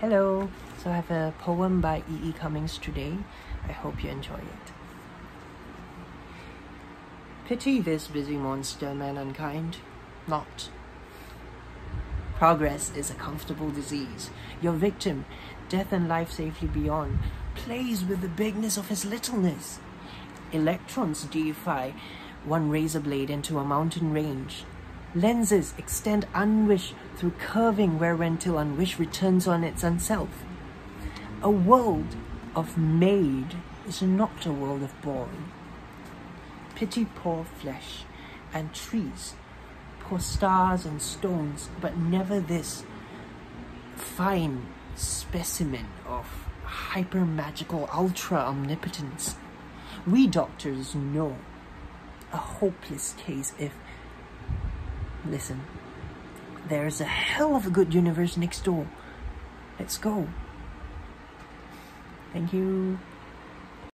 Hello. So I have a poem by E. E. Cummings today. I hope you enjoy it. Pity this busy monster, manunkind. Not. Progress is a comfortable disease. Your victim, death and life safely beyond, plays with the bigness of his littleness. Electrons defy one razor blade into a mountain range. Lenses extend unwish through curving wherein till unwish returns on its unself. A world of made is not a world of born. Pity poor flesh and trees, poor stars and stones, but never this fine specimen of hyper magical ultra omnipotence. We doctors know a hopeless case if Listen, there's a hell of a good universe next door. Let's go. Thank you.